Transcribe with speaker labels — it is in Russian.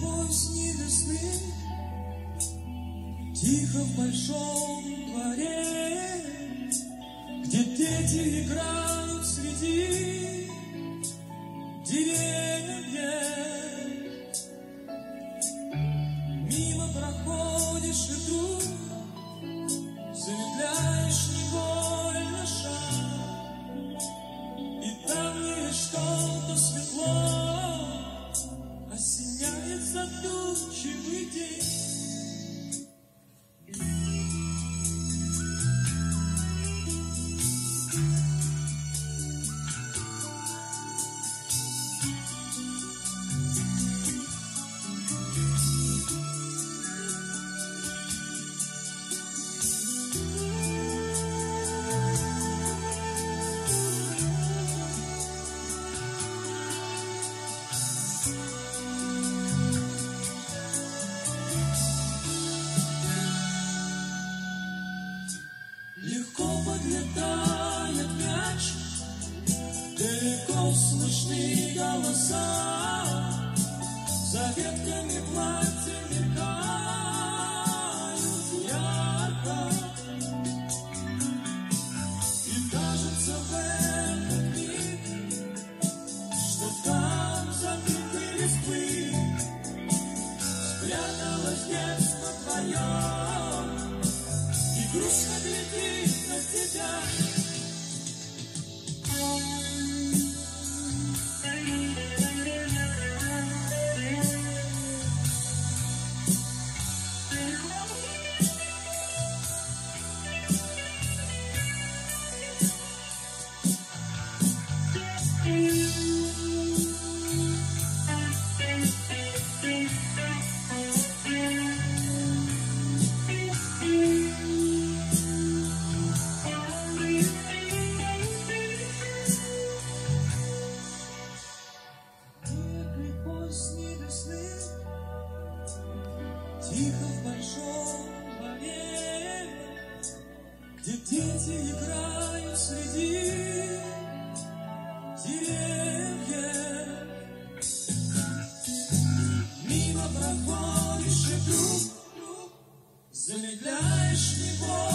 Speaker 1: поздней весны Тихо в большом дворе Где дети играют среди деревьев You. Слышны голоса, за ветками платья мелькают ярко. И кажется в этот миг, что там за дымкой Листвы спряталось детство твое. И грустно Где дети играют среди деревьев. Мимо проходишь и вдруг Замедляешь невольный